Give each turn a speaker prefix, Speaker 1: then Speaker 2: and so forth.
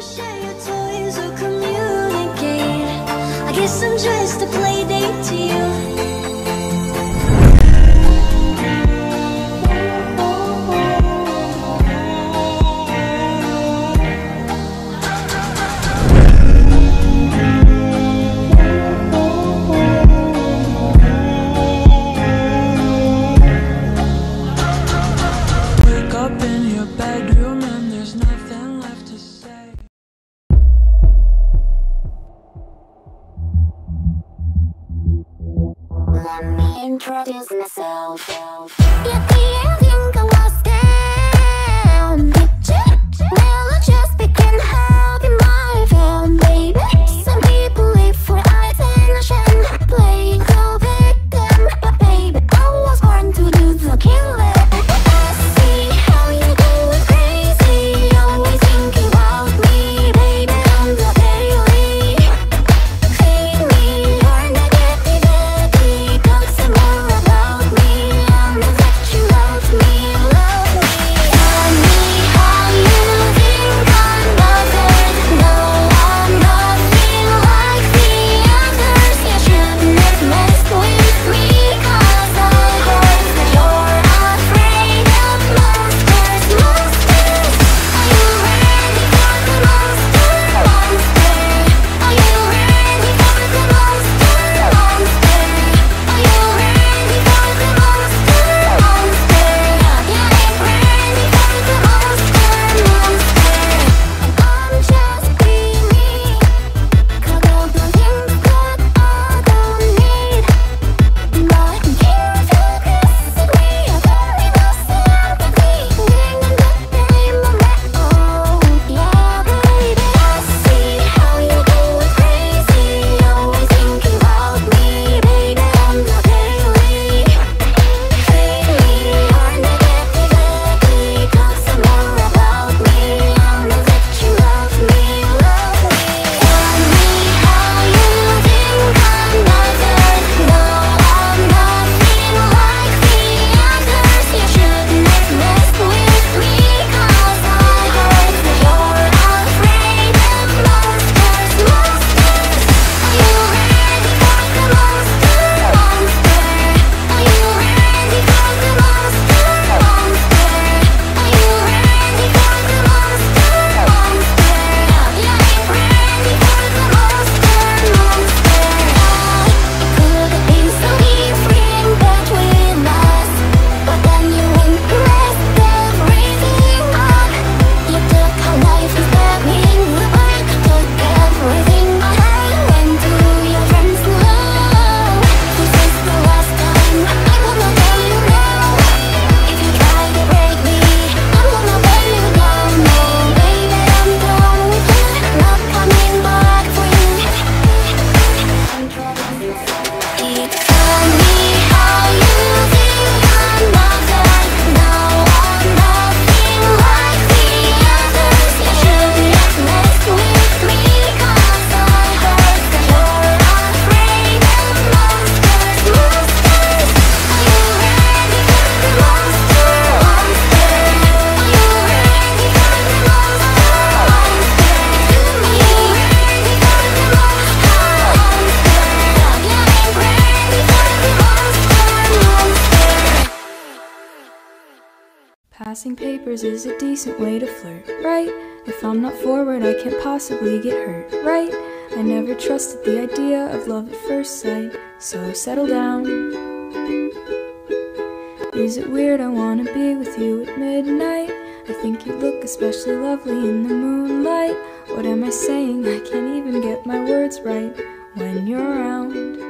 Speaker 1: I guess I'm just a play.
Speaker 2: introduce myself.
Speaker 3: Passing papers is a decent way to flirt, right? If I'm not forward, I can't possibly get hurt, right? I never trusted the idea of love at first sight, so settle down. Is it weird I wanna be with you at midnight? I think you look especially lovely in the moonlight. What am I saying? I can't even get my words right when you're around.